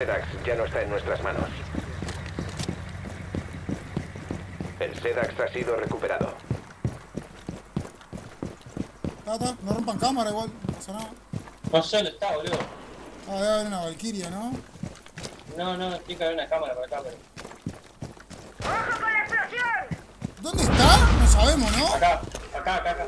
Sedax ya no está en nuestras manos. El Sedax ha sido recuperado. No rompan cámara igual, no pasa nada. No sé dónde está, boludo. Ah, debe haber una Valkyria, ¿no? No, no, tiene que haber una cámara por acá, pero. ¡Ojo con la explosión! ¿Dónde está? No sabemos, ¿no? Acá, acá, acá, acá.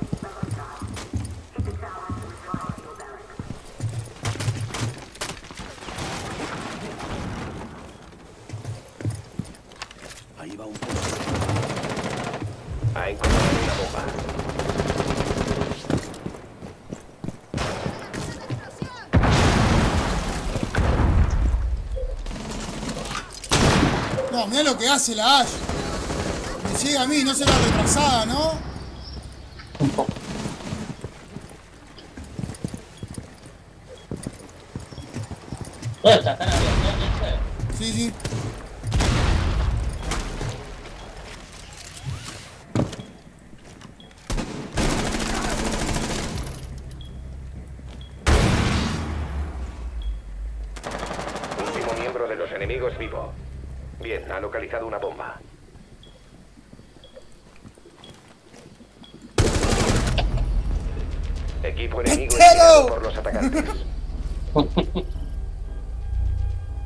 Ahí va un Ha encontrado una bomba. No, mira lo que hace la Ash. Me llega a mí, no será retrasada, ¿no? Un poco. Sí, sí. Último miembro de los enemigos vivo. Bien, ha localizado una bomba. Equipo enemigo por los atacantes.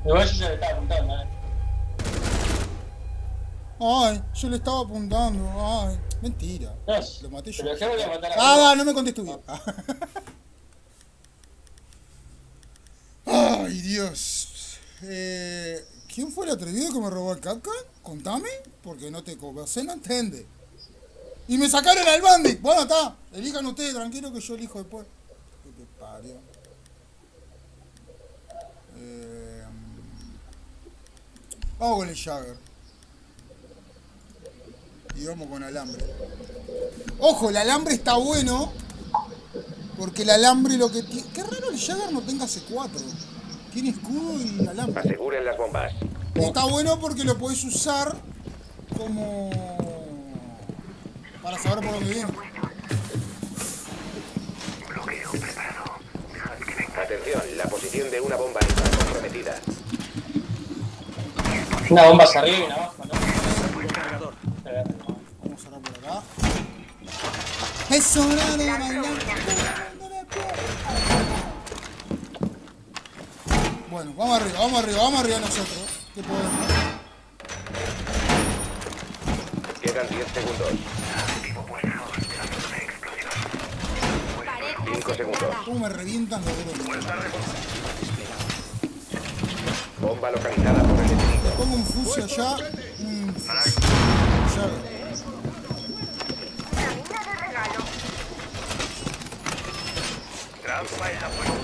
Igual yo ya le estaba apuntando, eh. Ay, yo le estaba apuntando. Ay, mentira. No, Lo maté yo. Pero yo voy a matar a Ah, va, no me contesto bien. Ay, Dios. Eh, ¿Quién fue el atrevido que me robó el Capcan? Contame, porque no te conversé, no entiende. Y me sacaron al bandit. Bueno, está. Elijan ustedes, tranquilo que yo elijo después. Que te parió. Eh, vamos con el Jagger. Y vamos con alambre. Ojo, el alambre está bueno. Porque el alambre lo que tiene. Qué raro el Jagger no tenga C4. Tiene escudo y alambre. Aseguren las bombas. Está bueno porque lo podés usar como. para saber por dónde viene. Atención, la posición de una bomba está comprometida. Una bomba hacia arriba y una abajo, ¿no? Vamos a ahora por acá. Es hora de bailar. Bueno, vamos arriba, vamos arriba, vamos arriba nosotros. ¿Qué podemos? Quedan 10 segundos. 5 segundos. ¿Cómo me revientan los drones? Bomba localizada por el enemigo. Pongo un fusi allá. Un fusi. Allá. La mina de regalo.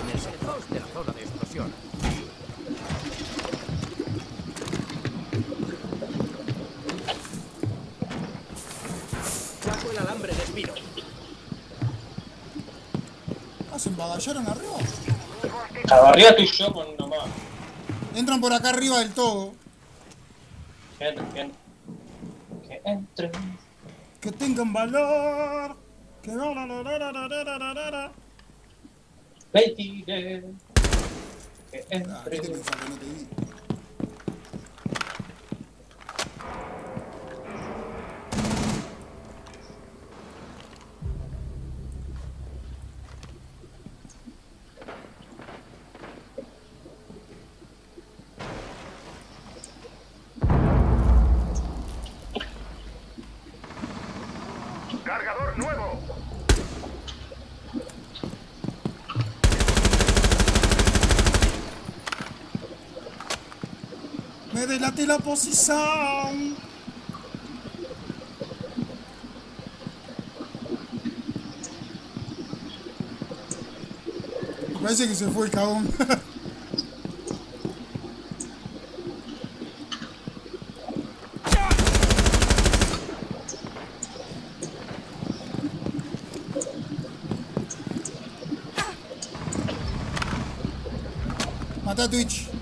en el sector de la zona de explosión. ¿Cayeron arriba? Arriba estoy yo con una mano, Entran por acá arriba del todo. Que entren, que entren. Que entren. Que tengan valor. Que no, no, Que entren. Merelha tem a posição. Parece é que você foi, tá Caon. Mata a Twitch.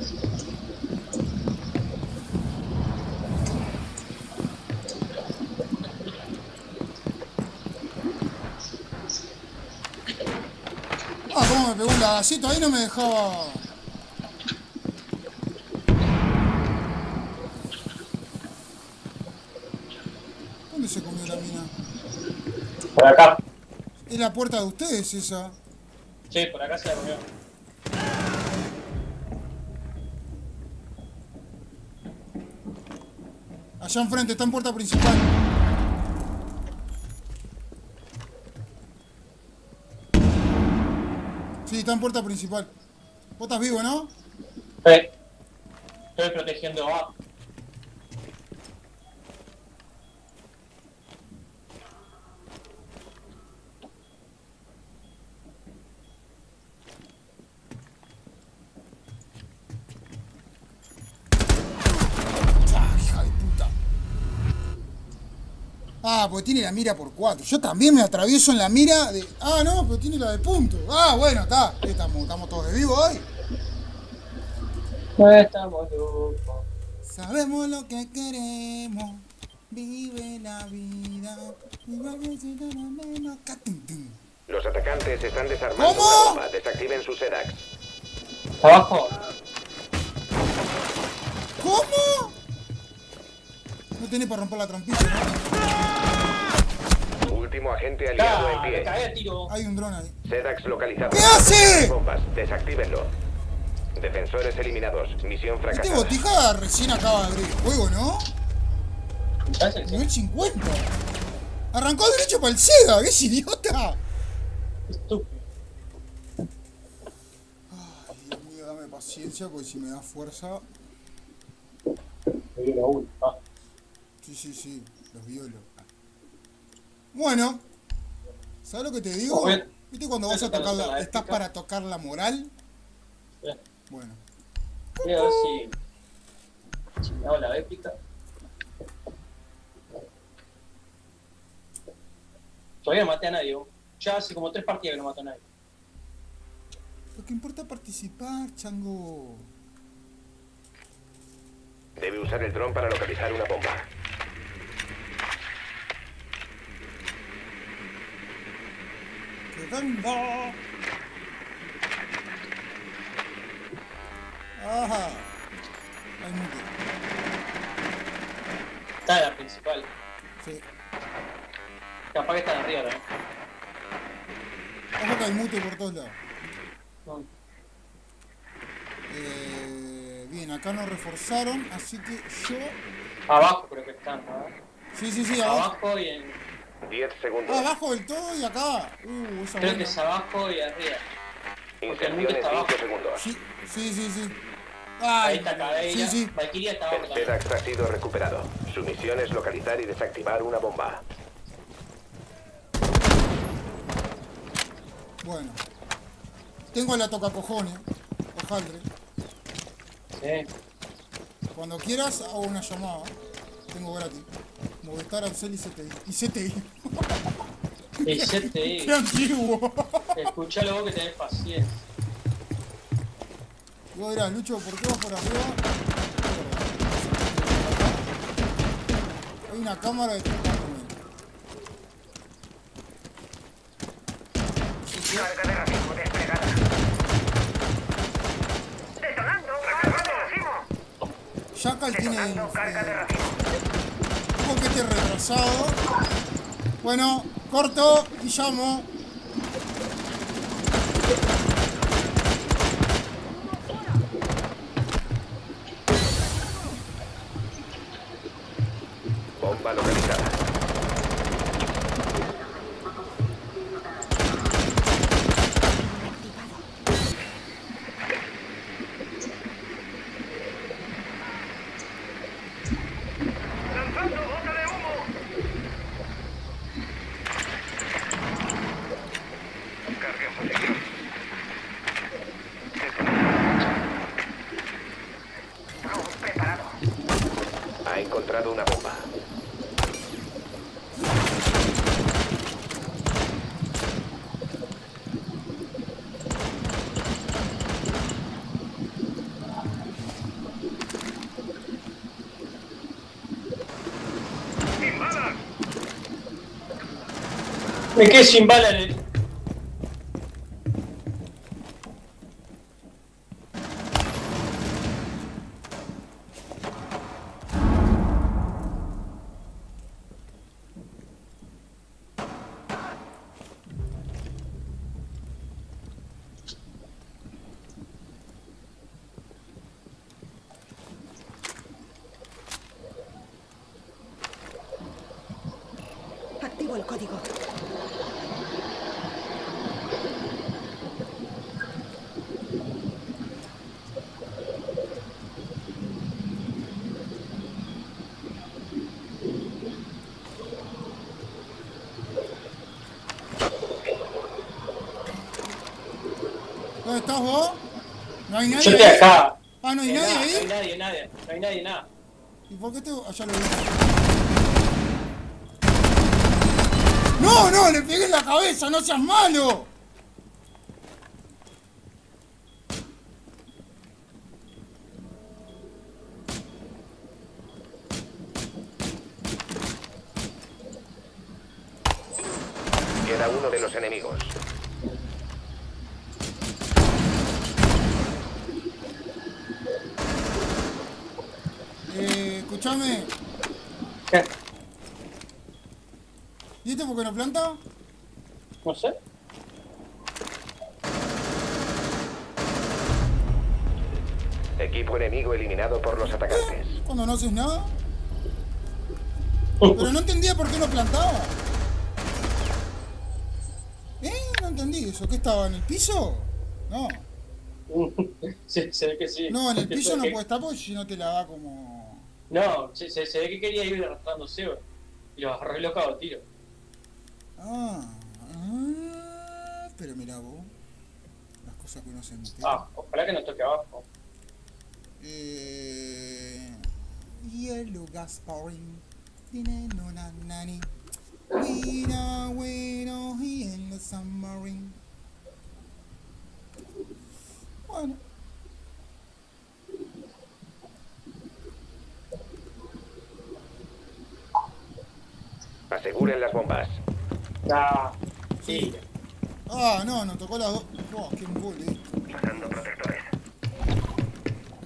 pegó un ladacito ahí, no me dejaba... ¿Dónde se comió la mina? Por acá. ¿Es la puerta de ustedes esa? Sí, por acá se la comió. Allá enfrente, está en puerta principal. Está en puerta principal. Vos estás vivo, ¿no? Sí. Estoy protegiendo A. Ah, hija de puta. Ah, porque tiene la mira por 4. Yo también me atravieso en la mira de. Ah, no, pero tiene la de punto. Ah, bueno, está. Estamos, estamos todos de vivo hoy. No estamos locos. Sabemos lo que queremos. Vive la vida. Los atacantes están desarmando ¿Cómo? una bomba. Desactiven sus SEDAX. Abajo. ¿Cómo? No tenés para romper la trampilla, ¿no? Último agente aliado en ¡Ah! Me pie. a tiro. Hay un dron ahí. SEDAX localizado. ¿Qué hace? Bombas. Desactívenlo. Defensores eliminados. Misión Este fracasada. botija recién acaba de abrir el juego, ¿no? ¿Sabes el Nivel 50. Arrancó derecho para el SEGA, ¿qué es idiota? Estúpido. Ay, Dios mío, dame paciencia porque si me da fuerza. Ah. Sí, sí, sí, los violo. Bueno, ¿sabes lo que te digo? Bueno. ¿Viste cuando vas a tocar la, estás para tocar la moral? Sí. Bueno, Voy a ver si. Si me hago la épica. Todavía no maté a nadie. vos. Ya hace como tres partidas que no mato a nadie. lo que importa participar, chango. Debe usar el dron para localizar una bomba. ¡Que venga! Ajá. Está la principal. Sí. Capaz que está arriba, ¿no? Ojo que hay mute por todos lados. No. Eh, bien, acá nos reforzaron, así que yo... Abajo creo que están, ¿no? Sí, sí, sí, abajo. Abajo y en. 10 segundos. Ah, abajo del todo y acá. Uh, esa Creo que buena. es abajo y arriba. Inserción en está 5 abajo. segundos. Sí, sí, sí, sí. Ay, Ahí está Cadeira. Sí, sí. Valkyria está abajo El. SEDAX ha sido recuperado. Su misión es localizar y desactivar una bomba. Bueno. Tengo la toca cojones. Ojaldre. Sí. Cuando quieras hago una llamada. Tengo gratis. Movistar, Ansel y CTI. Y CTI. Y CTI. Qué antiguo. Escuchalo vos que tenés paciencia. Y vos dirás, Lucho, ¿por qué vas por arriba? Hay una cámara de 30 Carga de racimo desplegada. Detonando. Carga de racimo. Jackal tiene Detonando carga de eh, racimo. Un poquete retrasado. Bueno, corto y llamo. Bomba localizada. Lanzando bota de humo. Carga en posición. Vamos preparado. Una bomba. Me quedé sin bala estás vos? ¿No hay nadie? Yo estoy acá. Ah, ¿no hay nadie nada, ahí? No hay nadie, nadie. No hay nadie, nada. ¿Y por qué te.? Allá lo vi. ¡No, no! ¡Le pegué en la cabeza! ¡No seas malo! Queda uno de los enemigos. Eh, escuchame. ¿Qué? ¿Y este por qué no planta? No sé. Equipo enemigo eliminado por los atacantes. Cuando no haces nada. Pero no entendía por qué no plantaba. ¿Eh? No entendí eso. ¿Qué estaba? ¿En el piso? No. se, se ve que sí. No, en el piso no puede estar porque si no te la da como. No, se, se, se ve que quería ir arrastrándose güey. y lo agarré loco a tiro. Ah. ah pero mira vos. Las cosas que uno se mete. Ah, ojalá que no toque abajo. Eh. Yellow Gasparin. Tiene una nani. Mira, bueno, y en the submarine. Bueno. Aseguren las bombas. Ah, Sí. Ah, no, nos tocó las dos. Oh, qué embole esto. Usando protectores.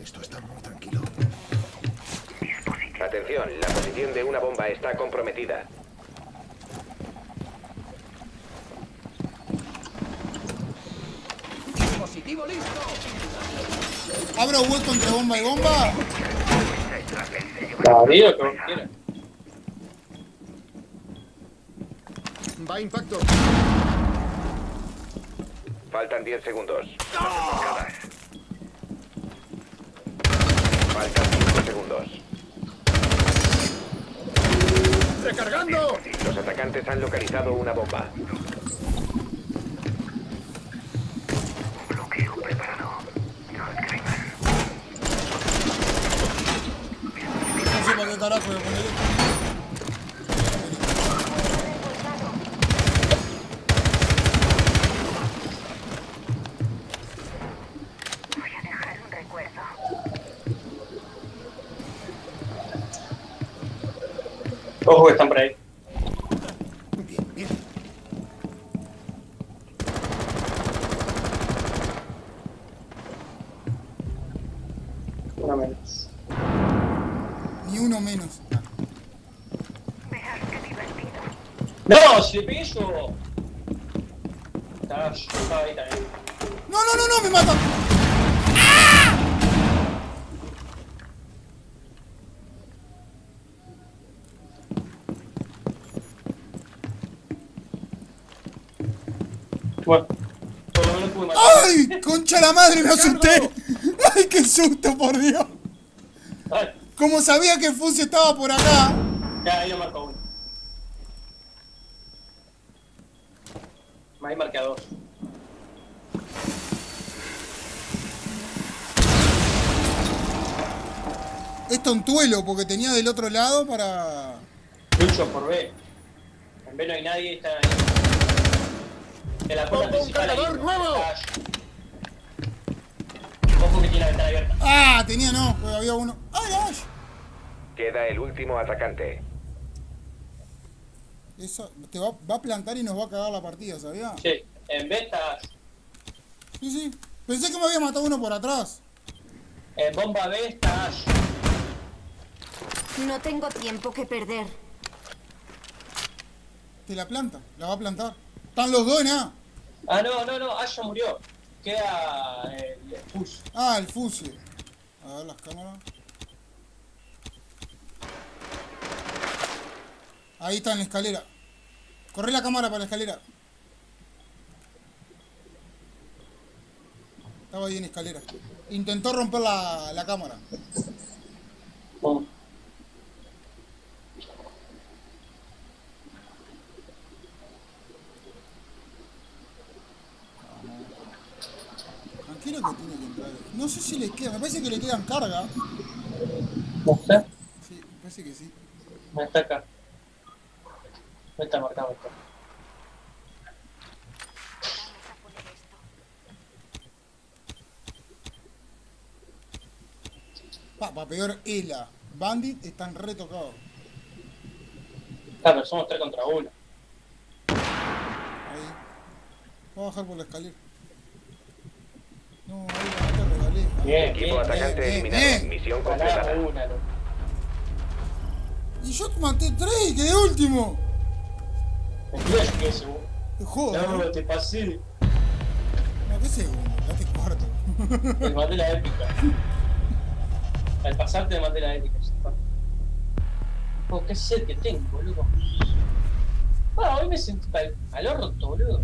Esto está muy tranquilo. Atención, la posición de una bomba está comprometida. Dispositivo listo. ¿Abro hueco entre bomba y bomba? David, lo que vos quieras. Va impacto. Faltan 10 segundos. Faltan 5 segundos. Recargando. Los atacantes han localizado una bomba. Ojo que están por ahí. Bien, bien. Una menos. Ni uno menos. ¡No! ¡Si le pegué yo estaba ahí también. No, no, no, no, me mata. Bueno, por lo menos pude matar. ¡Ay! ¡Concha la madre! ¡Me asusté! ¡Ay, qué susto, por Dios! Ay, Como sabía que Fuse estaba por acá. ya, ahí lo marcó uno. Ahí marqué a dos. Es tontuelo porque tenía del otro lado para. Lucho por B. En B no hay nadie, está ahí. En la puerta Pongo un cargador nuevo. Ash. Ojo que tiene la ventana abierta. ¡Ah! Tenía no, había uno. ¡Ay, ay! Queda el último atacante. Eso te va, va a plantar y nos va a cagar la partida, ¿sabía? Sí, en B está Ash. Sí, sí. Pensé que me había matado uno por atrás. En bomba B está Ash. No tengo tiempo que perder. Te la planta, la va a plantar. Están los dos en A. Ah, no, no, no, Ash ya murió. Queda el push. Ah, el Fuse. A ver las cámaras. Ahí está en la escalera. Corre la cámara para la escalera. Estaba ahí en escalera. Intentó romper la, la cámara. Oh. Tranquilo que tiene que entrar. No sé si le queda, me parece que le quedan carga. No sé. Sí, me parece que sí. No está acá. No está marcado esto. Vamos a poner esto. Pa, pa peor Ela. Bandit están retocados. Ah, pero somos tres contra uno. Ahí. Va a bajar por la escalera. No, ahí no te regalé. Bien, Equipo bien, atacante bien, eliminado. bien. Misión completada. Y yo maté tres y quedé último. Yo quedé segundo. Qué joda. No, te pasé. No, qué segundo, quedaste cuarto. Te mandé la épica. Al pasarte te mandé la épica. ya está. Oh, qué sed que tengo, boludo. Ah, hoy me sentí al, al orto, boludo.